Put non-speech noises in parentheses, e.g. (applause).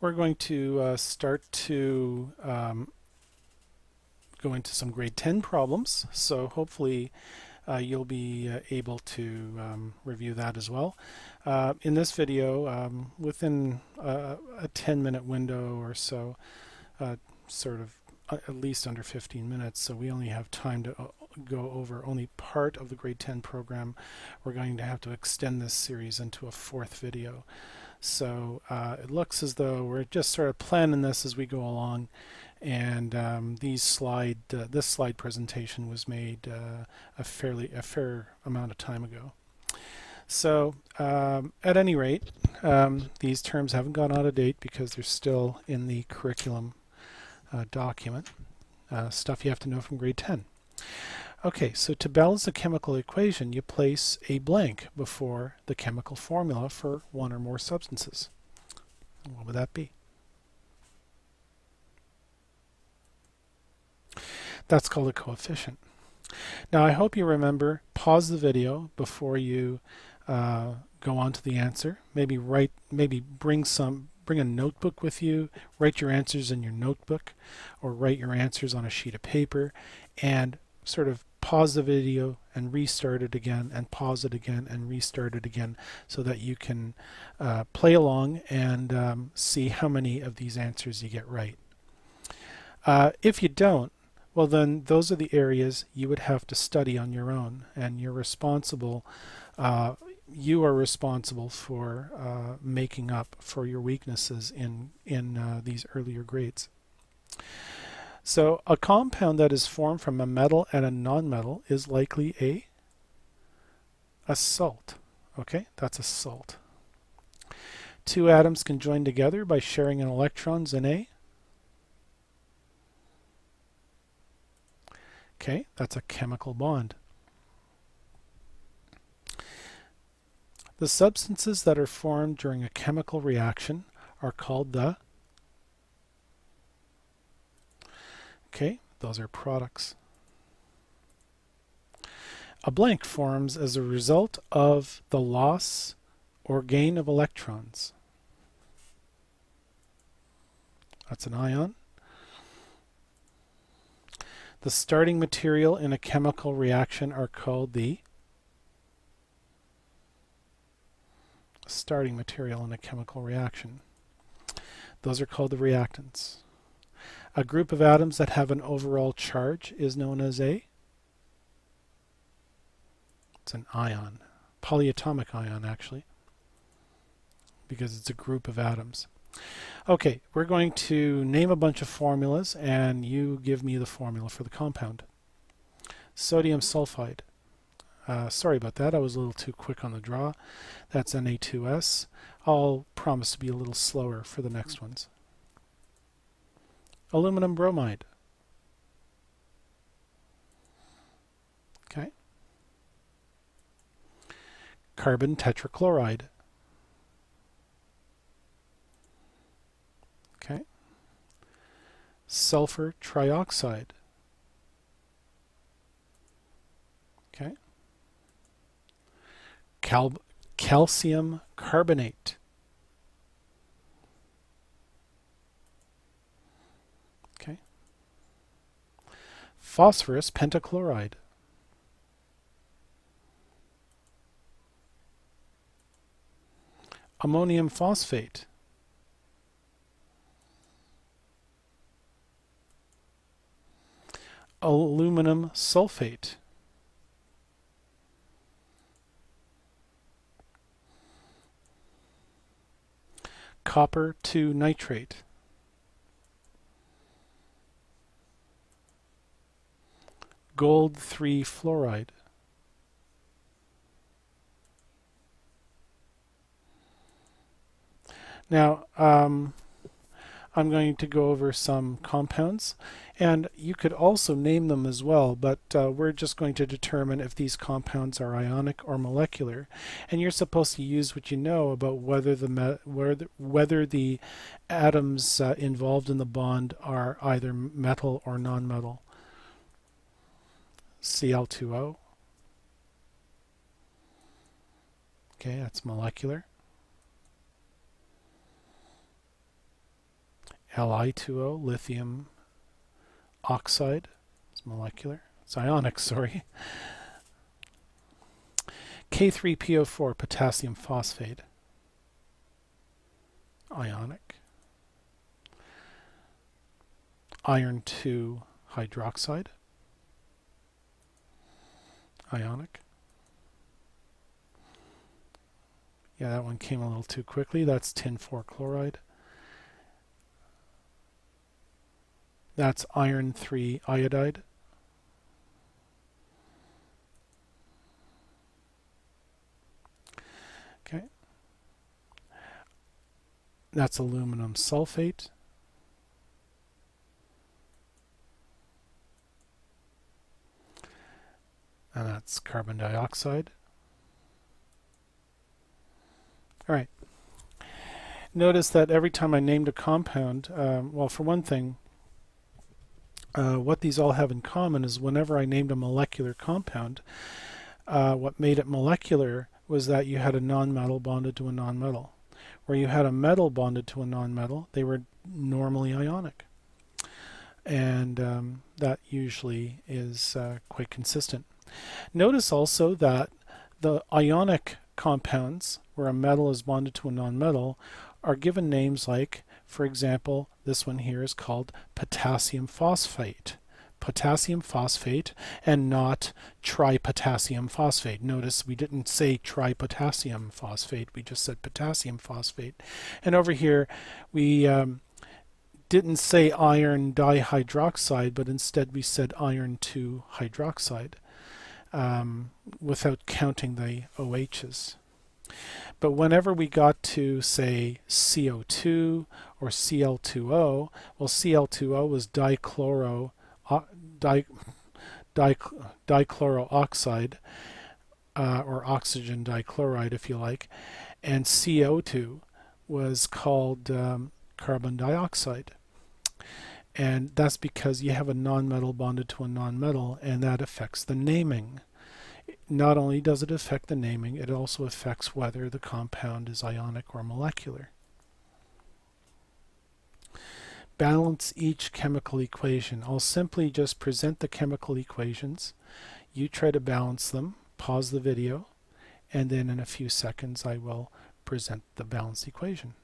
we're going to uh, start to um, go into some grade 10 problems. So hopefully uh, you'll be uh, able to um, review that as well. Uh, in this video, um, within a 10 minute window or so, uh, sort of uh, at least under 15 minutes, so we only have time to uh, go over only part of the grade 10 program. We're going to have to extend this series into a fourth video. So uh, it looks as though we're just sort of planning this as we go along and um, these slide uh, this slide presentation was made uh, a fairly a fair amount of time ago. So um, at any rate, um, these terms haven't gone out of date because they're still in the curriculum uh, document. Uh, stuff you have to know from grade 10. Okay, so to balance a chemical equation, you place a blank before the chemical formula for one or more substances. What would that be? That's called a coefficient. Now I hope you remember, pause the video before you uh, go on to the answer. Maybe write, maybe bring some, bring a notebook with you, write your answers in your notebook, or write your answers on a sheet of paper, and sort of pause the video and restart it again and pause it again and restart it again so that you can uh, play along and um, see how many of these answers you get right. Uh, if you don't, well then those are the areas you would have to study on your own and you're responsible uh, you are responsible for uh, making up for your weaknesses in in uh, these earlier grades. So a compound that is formed from a metal and a nonmetal is likely a a salt. Okay, that's a salt. Two atoms can join together by sharing an electrons in a Okay, that's a chemical bond. The substances that are formed during a chemical reaction are called the Okay, those are products. A blank forms as a result of the loss or gain of electrons. That's an ion. The starting material in a chemical reaction are called the starting material in a chemical reaction. Those are called the reactants. A group of atoms that have an overall charge is known as a it's an ion, polyatomic ion actually, because it's a group of atoms. Okay, we're going to name a bunch of formulas and you give me the formula for the compound. Sodium sulfide. Uh, sorry about that, I was a little too quick on the draw. That's Na2S. I'll promise to be a little slower for the next ones. Aluminum bromide. Okay. Carbon tetrachloride. Okay. Sulfur trioxide. Okay. Cal calcium carbonate. Okay. Phosphorus pentachloride. Ammonium phosphate. aluminum sulfate. Copper 2 nitrate. Gold 3 fluoride. Now, um, I'm going to go over some compounds and you could also name them as well but uh, we're just going to determine if these compounds are ionic or molecular and you're supposed to use what you know about whether the whether, whether the atoms uh, involved in the bond are either metal or nonmetal Cl2O okay that's molecular. Li2O, lithium oxide, it's molecular, it's ionic, (laughs) sorry. K3PO4, potassium phosphate, ionic. Iron 2 hydroxide, ionic. Yeah, that one came a little too quickly. That's tin 4 chloride. That's iron 3 iodide. Okay. That's aluminum sulfate. And that's carbon dioxide. All right. Notice that every time I named a compound, um, well, for one thing, uh, what these all have in common is whenever I named a molecular compound, uh, what made it molecular was that you had a nonmetal bonded to a nonmetal. Where you had a metal bonded to a nonmetal, they were normally ionic. And um, that usually is uh, quite consistent. Notice also that the ionic compounds, where a metal is bonded to a nonmetal, are given names like, for example, this one here is called potassium phosphate. Potassium phosphate and not tripotassium phosphate. Notice we didn't say tripotassium phosphate, we just said potassium phosphate. And over here we um, didn't say iron dihydroxide, but instead we said iron 2 hydroxide um, without counting the OHs. But whenever we got to, say, CO2 or Cl2O, well, Cl2O was dichloro, di, di, dichlorooxide, uh, or oxygen dichloride, if you like, and CO2 was called um, carbon dioxide. And that's because you have a nonmetal bonded to a nonmetal, and that affects the naming not only does it affect the naming, it also affects whether the compound is ionic or molecular. Balance each chemical equation. I'll simply just present the chemical equations. You try to balance them, pause the video, and then in a few seconds I will present the balanced equation.